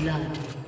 Blood.